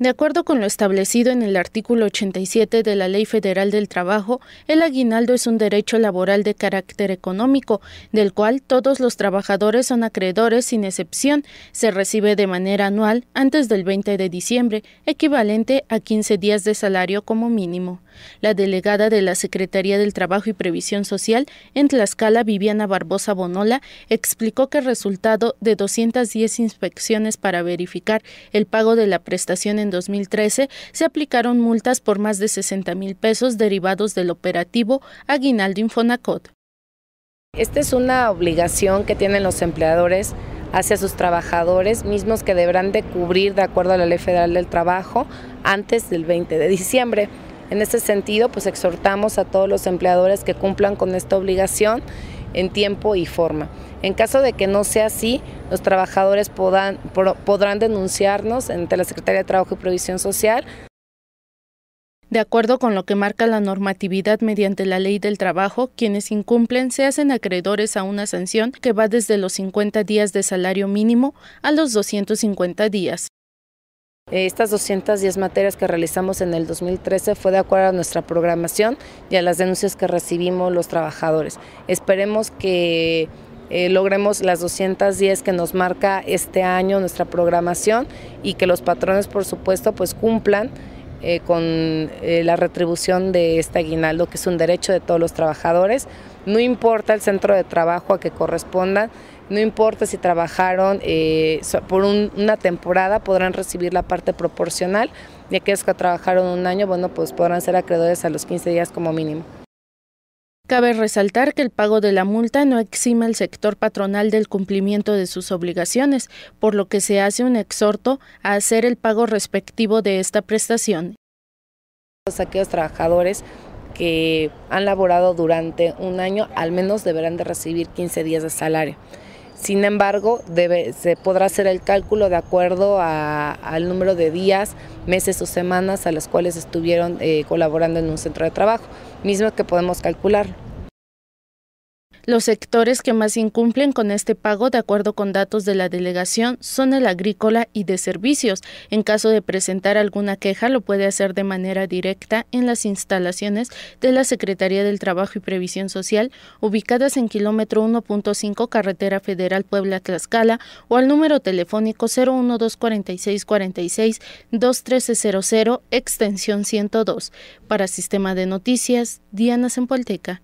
De acuerdo con lo establecido en el artículo 87 de la Ley Federal del Trabajo, el aguinaldo es un derecho laboral de carácter económico, del cual todos los trabajadores son acreedores sin excepción. Se recibe de manera anual antes del 20 de diciembre, equivalente a 15 días de salario como mínimo. La delegada de la Secretaría del Trabajo y Previsión Social en Tlaxcala, Viviana Barbosa Bonola, explicó que el resultado de 210 inspecciones para verificar el pago de la prestación en 2013 se aplicaron multas por más de 60 mil pesos derivados del operativo Aguinaldo Infonacot. Esta es una obligación que tienen los empleadores hacia sus trabajadores, mismos que deberán de cubrir de acuerdo a la Ley Federal del Trabajo antes del 20 de diciembre. En este sentido, pues exhortamos a todos los empleadores que cumplan con esta obligación en tiempo y forma. En caso de que no sea así, los trabajadores podrán, podrán denunciarnos ante la Secretaría de Trabajo y Previsión Social de acuerdo con lo que marca la normatividad mediante la ley del trabajo, quienes incumplen se hacen acreedores a una sanción que va desde los 50 días de salario mínimo a los 250 días. Estas 210 materias que realizamos en el 2013 fue de acuerdo a nuestra programación y a las denuncias que recibimos los trabajadores. Esperemos que eh, logremos las 210 que nos marca este año nuestra programación y que los patrones, por supuesto, pues cumplan eh, con eh, la retribución de este aguinaldo, que es un derecho de todos los trabajadores. No importa el centro de trabajo a que correspondan, no importa si trabajaron por una temporada, podrán recibir la parte proporcional y aquellos que trabajaron un año, bueno, pues podrán ser acreedores a los 15 días como mínimo. Cabe resaltar que el pago de la multa no exima al sector patronal del cumplimiento de sus obligaciones, por lo que se hace un exhorto a hacer el pago respectivo de esta prestación. Aquellos trabajadores que han laborado durante un año al menos deberán de recibir 15 días de salario. Sin embargo, se podrá hacer el cálculo de acuerdo al número de días, meses o semanas a las cuales estuvieron eh, colaborando en un centro de trabajo, mismo que podemos calcular. Los sectores que más incumplen con este pago, de acuerdo con datos de la delegación, son el agrícola y de servicios. En caso de presentar alguna queja, lo puede hacer de manera directa en las instalaciones de la Secretaría del Trabajo y Previsión Social, ubicadas en kilómetro 1.5 Carretera Federal Puebla-Tlaxcala o al número telefónico 0124646 2300 extensión 102. Para Sistema de Noticias, Diana Zempolteca.